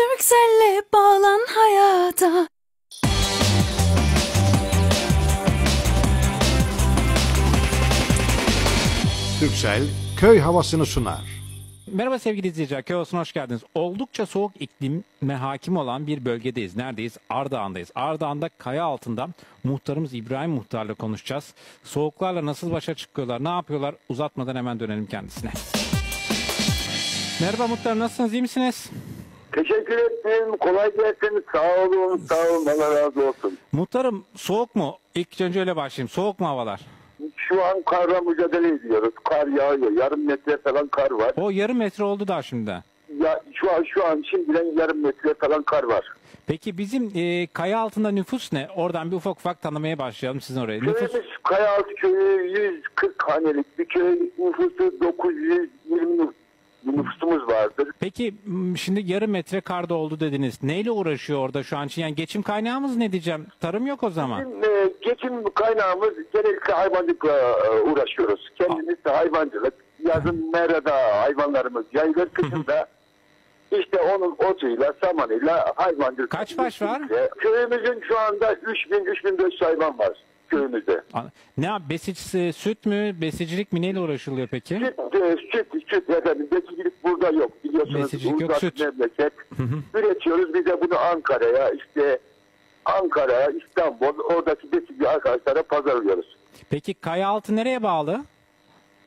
Turkcell'le bağlan hayata. Türksel köy havasını sunar. Merhaba sevgili izleyiciler, Köy Olsun hoş geldiniz. Oldukça soğuk iklime hakim olan bir bölgedeyiz. Neredeyiz? Ardahan'dayız. Ardahan'da kaya altında muhtarımız İbrahim Muhtar'la konuşacağız. Soğuklarla nasıl başa çıkıyorlar, ne yapıyorlar? Uzatmadan hemen dönelim kendisine. Merhaba Muhtar, nasılsınız, iyi misiniz? Teşekkür ederim. Kolay gelsin. Sağ olun. Sağ olun. Allah razı olsun. Muhtarım soğuk mu? İlk önce öyle başlayayım. Soğuk mu havalar? Şu an karla mücadele ediyoruz. Kar yağıyor. Yarım metre falan kar var. O yarım metre oldu daha şimdi. Ya şu an şu an şimdiden yarım metre falan kar var. Peki bizim e, kaya altında nüfus ne? Oradan bir ufak ufak tanımaya başlayalım sizin oraya. Nüfus Köyümüz Kayaaltı köyü 140 hanelik bir köy. Nüfusu 920 nüfusumuz vardır. Peki şimdi yarım metre karda oldu dediniz. Neyle uğraşıyor orada şu an için? Yani geçim kaynağımız ne diyeceğim? Tarım yok o zaman. Bizim e, geçim kaynağımız genellikle hayvancılıkla e, uğraşıyoruz. Kendimiz de hayvancılık. Yazın merada hayvanlarımız yayılır. Kışında işte onun otuyla, samanıyla hayvancılık. Kaç baş var? Köyümüzün şu anda 3000-3500 hayvan var köyümüzde. Ne? Besicisi süt mü? Besicilik mi? Neyle uğraşılıyor peki? Süt, e, süt, süt efendim. Besicilik burada yok. Biliyorsunuz Besicilik yok, uzak süt. memleket. Üretiyoruz. Biz de bunu Ankara'ya işte Ankara, İstanbul, oradaki besici arkadaşlara pazarlıyoruz. Peki Kayaaltı nereye bağlı?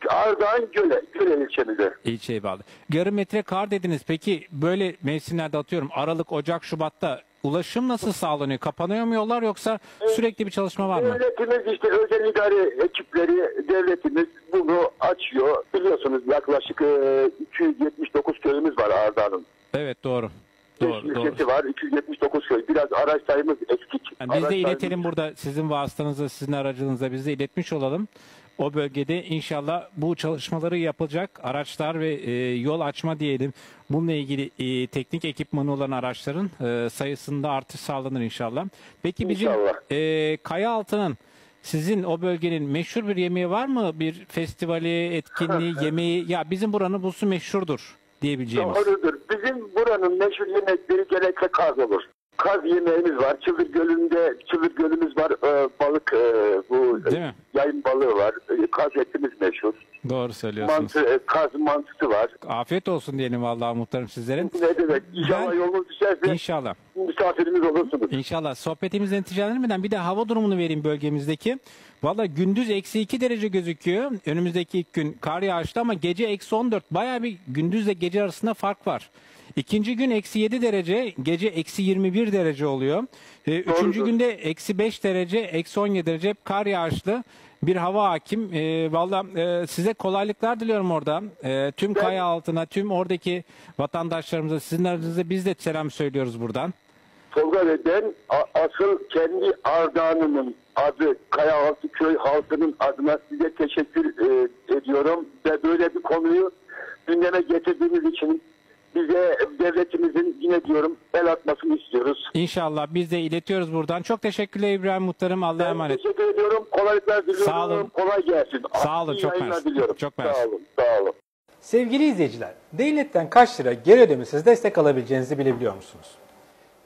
Ardahan Göle, Göle ilçemize. İlçeye bağlı. Yarım metre kar dediniz. Peki böyle mevsimlerde atıyorum Aralık, Ocak, Şubat'ta ulaşım nasıl sağlanıyor? Kapanıyor mu yollar yoksa sürekli bir çalışma var mı? Devletimiz işte özel idare ekipleri, devletimiz bunu açıyor. Biliyorsunuz yaklaşık e, 279 köyümüz var Ardahan'ın. Evet doğru. Doğru, doğru. var, 279 köy. Biraz araç sayımız eksik. Yani biz Araç de sayımız- iletelim burada sizin vasıtanızla, sizin aracınızla biz de iletmiş olalım. O bölgede inşallah bu çalışmaları yapılacak araçlar ve e, yol açma diyelim. Bununla ilgili e, teknik ekipmanı olan araçların e, sayısında artış sağlanır inşallah. Peki bizim İnşallah. e, Kaya Altı'nın sizin o bölgenin meşhur bir yemeği var mı? Bir festivali, etkinliği, yemeği? Ya bizim buranın busu meşhurdur diyebileceğimiz. Doğrudur. Bizim buranın meşhur yemekleri genellikle kaz olur. Kaz yemeğimiz var. Çıldır Gölü'nde Çıldır Gölü'müz var. Ee, balık e, bu yayın balığı var. Ee, Kaz etimiz meşhur. Doğru söylüyorsunuz. Mantı, e, kaz mantısı var. Afiyet olsun diyelim vallahi muhtarım sizlerin. Ne demek? İnşallah Ben- yolunuz düşerse İnşallah. misafirimiz olursunuz. İnşallah. Sohbetimizden neticelenmeden bir de hava durumunu vereyim bölgemizdeki. Valla gündüz eksi 2 derece gözüküyor. Önümüzdeki ilk gün kar yağışlı ama gece eksi 14. Baya bir gündüzle gece arasında fark var. İkinci gün eksi 7 derece, gece eksi 21 derece oluyor. Ee, üçüncü günde eksi 5 derece, eksi 17 derece hep kar yağışlı bir hava hakim. Ee, Valla e, size kolaylıklar diliyorum orada. Ee, tüm kaya altına, tüm oradaki vatandaşlarımıza, sizin adınıza biz de selam söylüyoruz buradan. Tolga Bey ben a- asıl kendi Ardahan'ımın adı Kayaaltı Köy halkının adına size teşekkür e, ediyorum. Ve böyle bir konuyu gündeme getirdiğiniz için bize devletimizin yine diyorum el atmasını istiyoruz. İnşallah biz de iletiyoruz buradan. Çok teşekkürler İbrahim Muhtarım. Allah'a Ben emanet. teşekkür ediyorum. Kolaylıklar diliyorum. Sağ olun. Kolay gelsin. Sağ olun, İyi çok mersi. diliyorum. Çok mersi. Sağ olun. Sağ olun. Sevgili izleyiciler, devletten kaç lira geri ödemesiz destek alabileceğinizi bilebiliyor musunuz?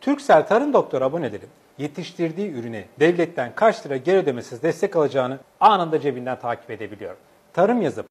Türksel Tarım Doktor aboneleri yetiştirdiği ürüne devletten kaç lira geri ödemesiz destek alacağını anında cebinden takip edebiliyor. Tarım yazıp